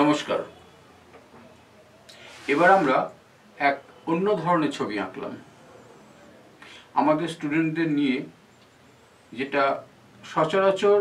নমস্কার। এবার আমরা এক অন্য ধরনের ছবি আঁকলাম। আমাদের স্টুডেন্টদের নিয়ে যেটা সচরাচর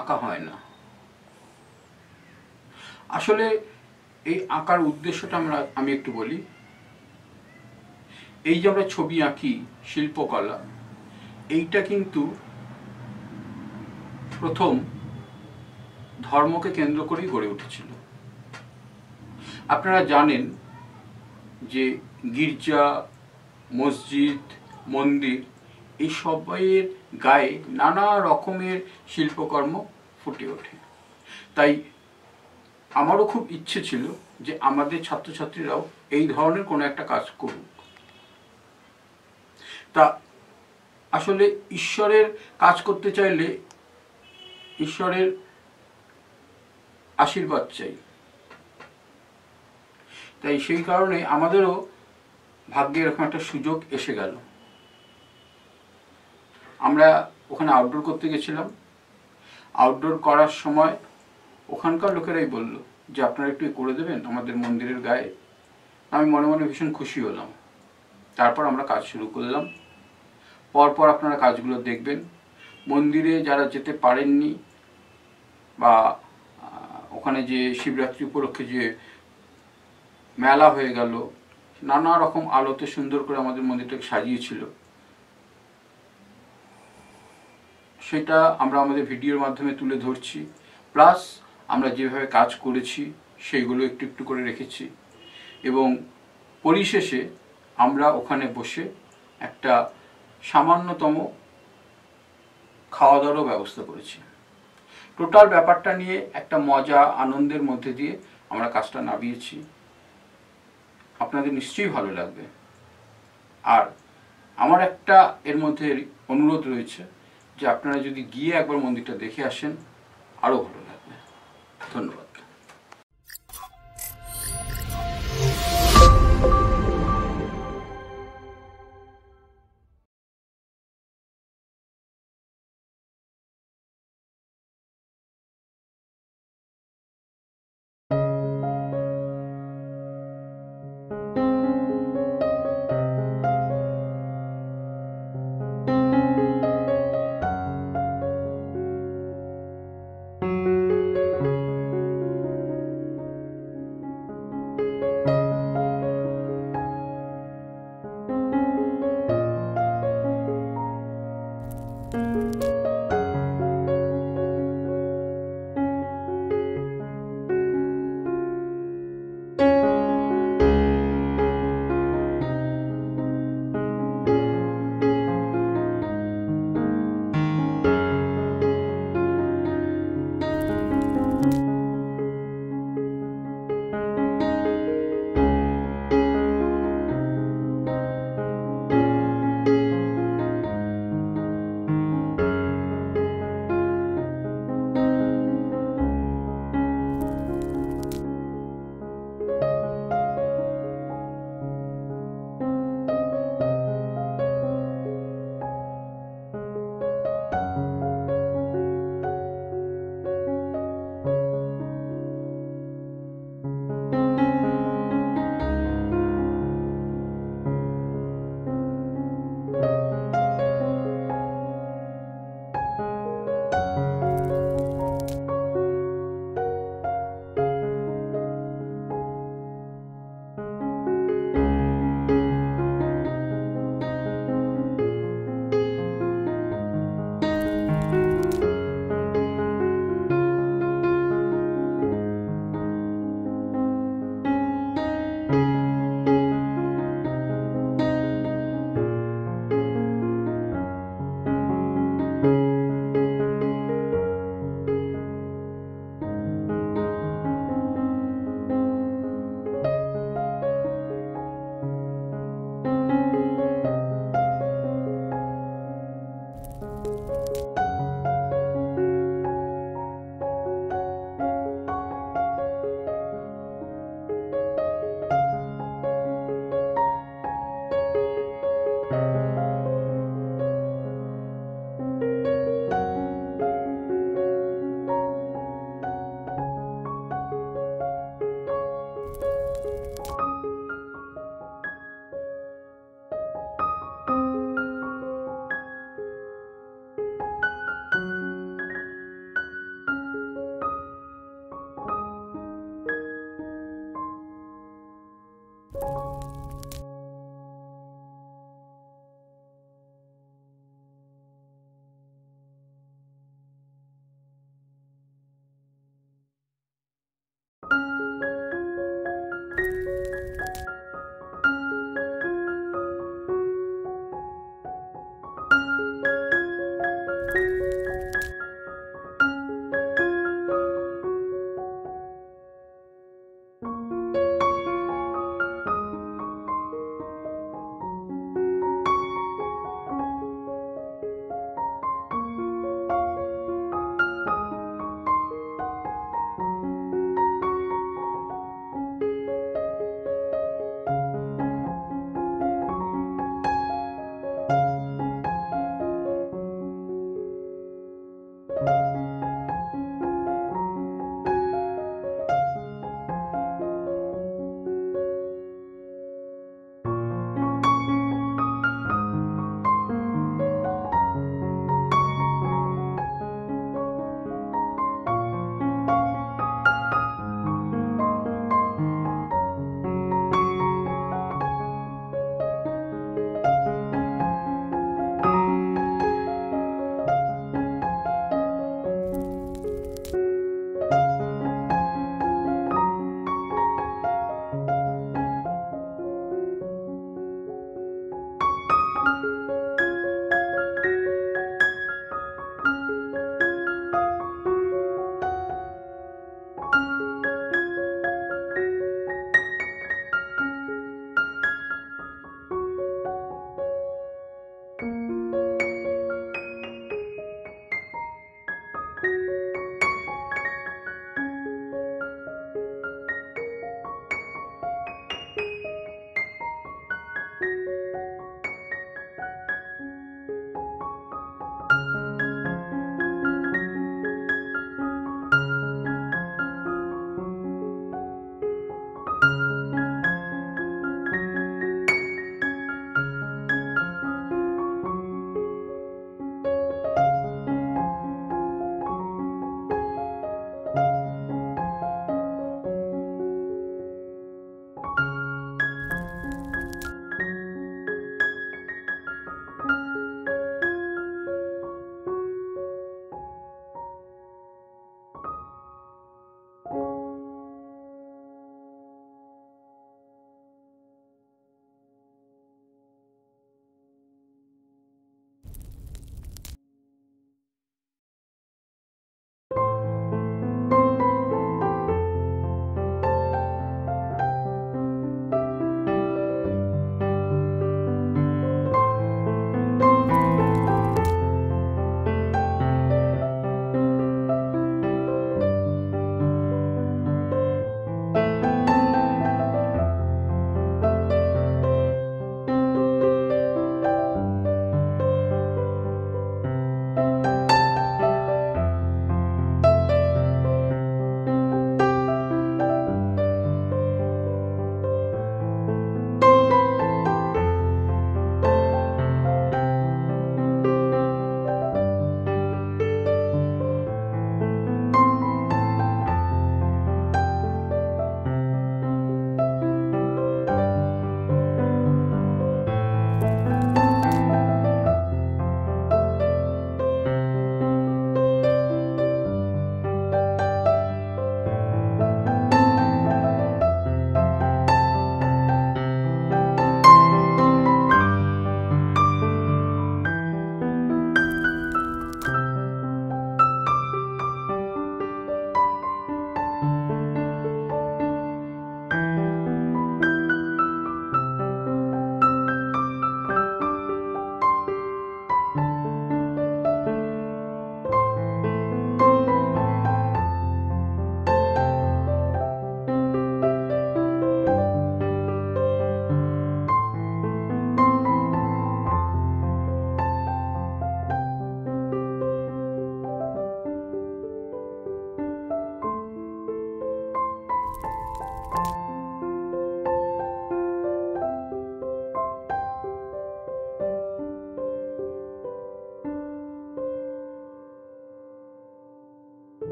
আঁকা হয় না। আসলে এই আঁকার উদ্দেশ্যটা আমরা, আমি একটু বলি। এই যে আমরা ছবি আঁকি, শিল্পকলা, এইটা কিন্তু প্রথম ধর্মকে কেন্দ্র করেই গড়ে উঠেছিল। আপনারা জানেন যে গির্জা, মসজিদ, মন্দির, এই সবাইয়ের গায়ে নানা রকমের শিল্পকর্ম ফুটে ওঠে। তাই আমারও খুব ইচ্ছে ছিল যে আমাদের ছাত্রছাত্রীরাও এই ধরনের কোনো একটা কাজ করুক। তা আসলে ঈশ্বরের কাজ করতে চাইলে ঈশ্বরের আশীর্বাদ চাই। তাই সেই কারণে আমাদেরও ভাগ্যে এরকম একটা সুযোগ এসে গেল। আমরা ওখানে আউটডোর করতে গেছিলাম। আউটডোর করার সময় ওখানকার লোকেরাই বলল যে, আপনারা একটু করে দেবেন আমাদের মন্দিরের গায়ে? আমি মনে মনে ভীষণ খুশি হলাম। তারপর আমরা কাজ শুরু করলাম। পরপর আপনারা কাজগুলো দেখবেন। মন্দিরে যারা যেতে পারেননি বা ওখানে যে শিবরাত্রি উপলক্ষে যে মেলা হয়ে গেল, নানা রকম আলোতে সুন্দর করে আমাদের মন্দিরটাকে সাজিয়েছিল। সেটা আমরা আমাদের ভিডিওর মাধ্যমে তুলে ধরছি। প্লাস আমরা যেভাবে কাজ করেছি, সেইগুলো একটু একটু করে রেখেছি। এবং পরিশেষে আমরা ওখানে বসে একটা সামান্যতম খাওয়া দাওয়ারও ব্যবস্থা করেছি। টোটাল ব্যাপারটা নিয়ে একটা মজা, আনন্দের মধ্যে দিয়ে আমরা কাজটা নামিয়েছি। আপনাদের নিশ্চয়ই ভালো লাগবে। আর আমার একটা এর মধ্যে অনুরোধ রয়েছে যে আপনারা যদি গিয়ে একবার মন্দিরটা দেখে আসেন, আরও ভালো লাগবে। ধন্যবাদ।